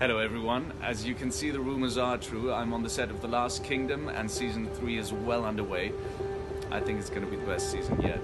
Hello everyone. As you can see the rumors are true. I'm on the set of The Last Kingdom and season 3 is well underway. I think it's gonna be the best season yet.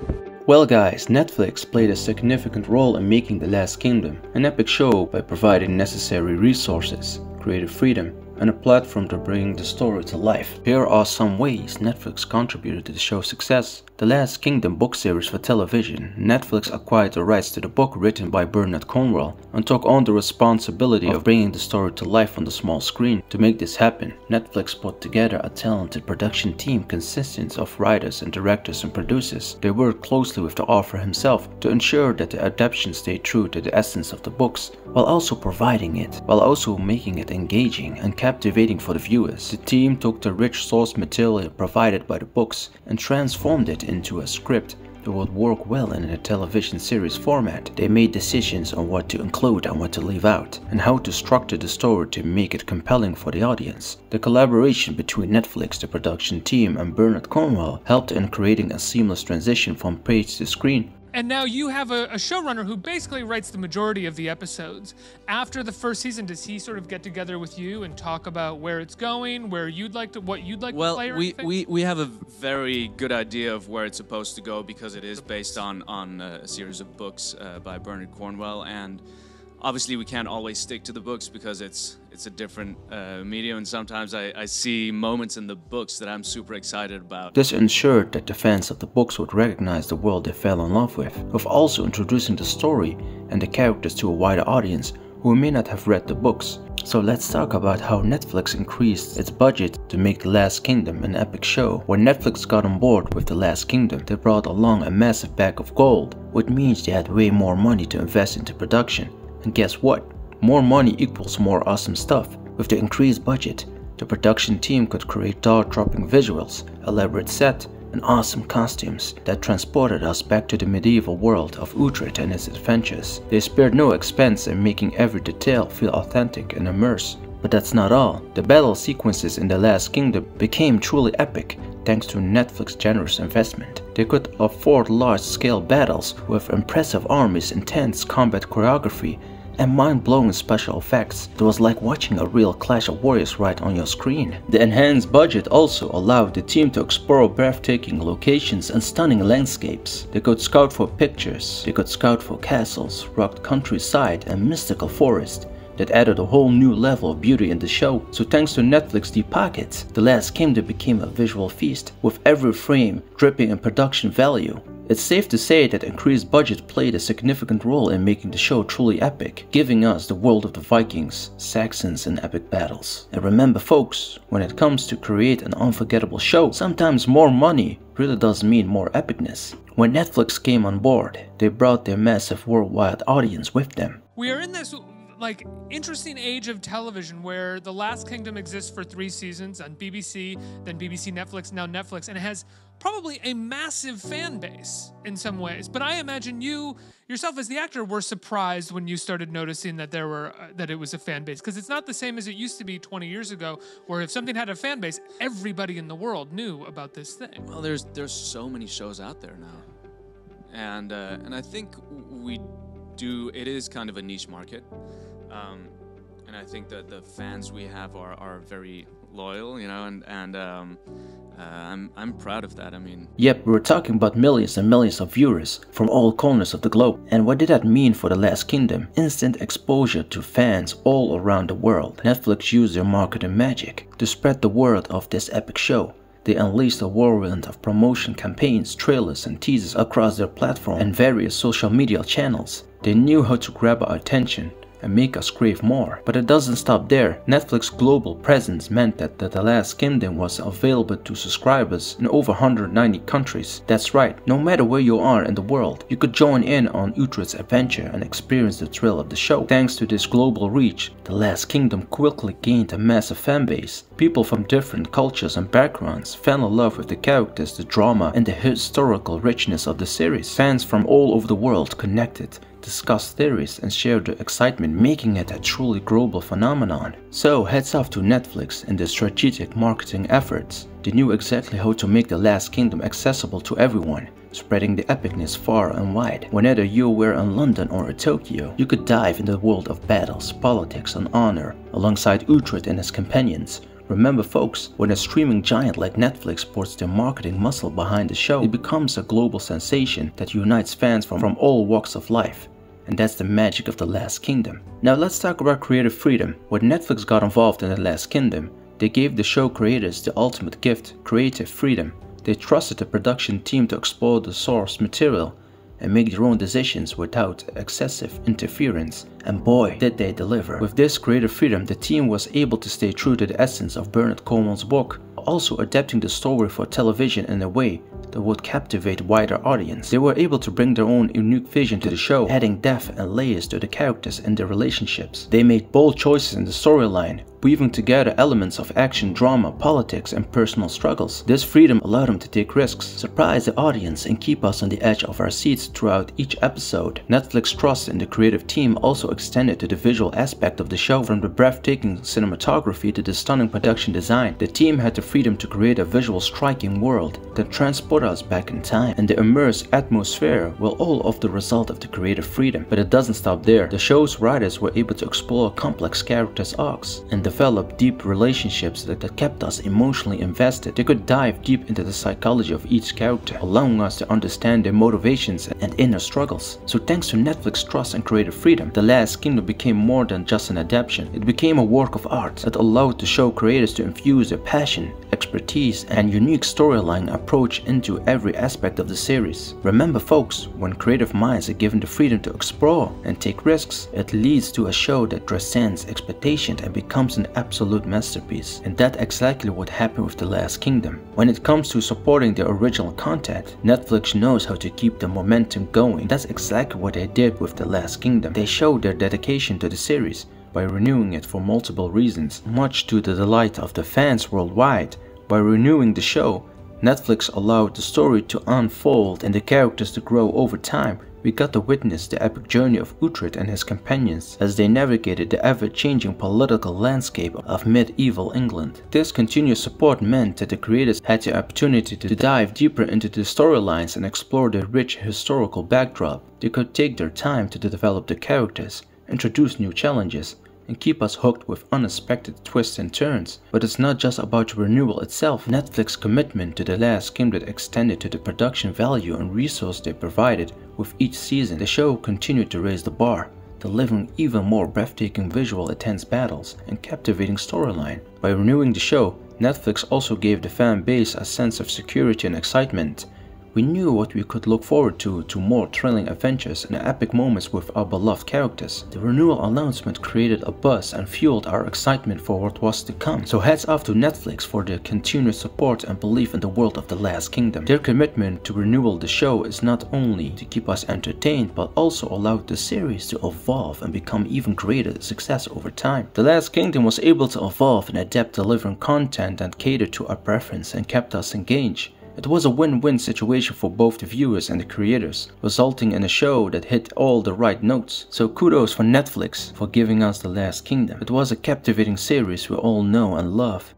Well guys, Netflix played a significant role in making The Last Kingdom an epic show by providing necessary resources, creative freedom, and a platform to bring the story to life. Here are some ways Netflix contributed to the show's success. The Last Kingdom book series for television, Netflix acquired the rights to the book written by Bernard Cornwell and took on the responsibility of bringing the story to life on the small screen. To make this happen, Netflix put together a talented production team consisting of writers and directors and producers. They worked closely with the author himself to ensure that the adaptation stayed true to the essence of the books, while also providing it, while also making it engaging and captivating for the viewers. The team took the rich source material provided by the books and transformed it into a script that would work well in a television series format. They made decisions on what to include and what to leave out, and how to structure the story to make it compelling for the audience. The collaboration between Netflix, the production team, and Bernard Cornwell helped in creating a seamless transition from page to screen and now you have a, a, showrunner who basically writes the majority of the episodes. After the first season, does he sort of get together with you and talk about where it's going, where you'd like to, what you'd like well, to play? Well, we, we we have a very good idea of where it's supposed to go because it is based on on a series of books uh, by Bernard Cornwell and obviously we can't always stick to the books because it's it's a different uh, medium and sometimes I, I, see moments in the books that I'm super excited about. This ensured that the fans of the books would recognize the world they fell in love with, of also introducing the story and the characters to a wider audience who may not have read the books. So let's talk about how Netflix increased its budget to make The Last Kingdom an epic show. When Netflix got on board with The Last Kingdom, they brought along a massive bag of gold, which means they had way more money to invest into production and guess what? More money equals more awesome stuff. With the increased budget, the production team could create jaw-dropping visuals, elaborate set, and awesome costumes that transported us back to the medieval world of Uhtred and its adventures. They spared no expense in making every detail feel authentic and immerse. But that's not all. The battle sequences in The Last Kingdom became truly epic thanks to Netflix's generous investment. They could afford large-scale battles with impressive armies, intense combat choreography, and mind-blowing special effects. It was like watching a real Clash of Warriors right on your screen. The enhanced budget also allowed the team to explore breathtaking locations and stunning landscapes. They could scout for pictures, they could scout for castles, rugged countryside and mystical forest that added a whole new level of beauty in the show. So thanks to Netflix deep pockets, The Last Kingdom became a visual feast, with every frame dripping in production value. It's safe to say that increased budget played a significant role in making the show truly epic, giving us the world of the Vikings, Saxons and epic battles. And remember folks, when it comes to create an unforgettable show, sometimes more money really does mean more epicness. When Netflix came on board, they brought their massive worldwide audience with them. We are in this like interesting age of television where The Last Kingdom exists for three seasons on BBC, then BBC Netflix, now Netflix, and it has probably a massive fan base in some ways. But I imagine you yourself as the actor were surprised when you started noticing that there were uh, that it was a fan base because it's not the same as it used to be 20 years ago where if something had a fan base, everybody in the world knew about this thing. Well, there's there's so many shows out there now. And uh, and I think we do it is kind of a niche market. Um, and I think that the fans we have are, are very loyal, you know, and and um, uh, I'm I'm proud of that. I mean, yep, we're talking about millions and millions of viewers from all corners of the globe. And what did that mean for the Last Kingdom? Instant exposure to fans all around the world. Netflix used their marketing magic to spread the word of this epic show. They unleashed a whirlwind of promotion campaigns, trailers, and teasers across their platform and various social media channels. They knew how to grab our attention and make us crave more. But it doesn't stop there. Netflix's global presence meant that The Last Kingdom was available to subscribers in over 190 countries. That's right, no matter where you are in the world, you could join in on Uhtred's adventure and experience the thrill of the show. Thanks to this global reach, The Last Kingdom quickly gained a massive fanbase. People from different cultures and backgrounds fell in love with the characters, the drama, and the historical richness of the series. Fans from all over the world connected discuss theories, and share the excitement, making it a truly global phenomenon. So heads off to Netflix and their strategic marketing efforts. They knew exactly how to make The Last Kingdom accessible to everyone, spreading the epicness far and wide. Whenever you were in London or Tokyo, you could dive into the world of battles, politics, and honor, alongside Uhtred and his companions, Remember folks, when a streaming giant like Netflix puts their marketing muscle behind the show, it becomes a global sensation that unites fans from, from all walks of life. And that's the magic of The Last Kingdom. Now let's talk about creative freedom. When Netflix got involved in The Last Kingdom, they gave the show creators the ultimate gift, creative freedom. They trusted the production team to explore the source material and make their own decisions without excessive interference. And boy, did they deliver. With this creative freedom, the team was able to stay true to the essence of Bernard Cornwell's book, also adapting the story for television in a way that would captivate wider audience. They were able to bring their own unique vision to the show, adding depth and layers to the characters and their relationships. They made bold choices in the storyline, weaving together elements of action, drama, politics, and personal struggles. This freedom allowed them to take risks, surprise the audience, and keep us on the edge of our seats throughout each episode. Netflix trust in the creative team also extended to the visual aspect of the show from the breathtaking cinematography to the stunning production design. The team had the freedom to create a visual striking world that transport us back in time, and the immersed atmosphere were all of the result of the creative freedom. But it doesn't stop there. The show's writers were able to explore complex characters' arcs and develop deep relationships that, that kept us emotionally invested. They could dive deep into the psychology of each character, allowing us to understand their motivations and inner struggles. So thanks to Netflix trust and creative freedom, The Last Kingdom became more than just an adaptation. It became a work of art that allowed the show creators to infuse their passion, expertise, and unique storyline approach into every aspect of the series. Remember folks, when creative minds are given the freedom to explore and take risks, it leads to a show that transcends expectation and becomes an absolute masterpiece. And that's exactly what happened with The Last Kingdom. When it comes to supporting the original content, Netflix knows how to keep the momentum going. That's exactly what they did with The Last Kingdom. They showed their dedication to the series by renewing it for multiple reasons, much to the delight of the fans worldwide. By renewing the show, Netflix allowed the story to unfold and the characters to grow over time. We got to witness the epic journey of Uhtred and his companions as they navigated the ever-changing political landscape of medieval England. This continuous support meant that the creators had the opportunity to dive deeper into the storylines and explore the rich historical backdrop. They could take their time to develop the characters, introduce new challenges, and keep us hooked with unexpected twists and turns. But it's not just about renewal itself. Netflix's commitment to The Last Kingdom extended to the production value and resource they provided. With each season, the show continued to raise the bar, delivering even more breathtaking visual intense battles and captivating storyline. By renewing the show, Netflix also gave the fan base a sense of security and excitement. We knew what we could look forward to, to more thrilling adventures and epic moments with our beloved characters. The renewal announcement created a buzz and fueled our excitement for what was to come. So heads off to Netflix for their continued support and belief in the world of The Last Kingdom. Their commitment to renewal the show is not only to keep us entertained, but also allowed the series to evolve and become even greater success over time. The Last Kingdom was able to evolve and adapt delivering content that catered to our preference and kept us engaged. It was a win-win situation for both the viewers and the creators, resulting in a show that hit all the right notes. So kudos for Netflix for giving us The Last Kingdom. It was a captivating series we all know and love,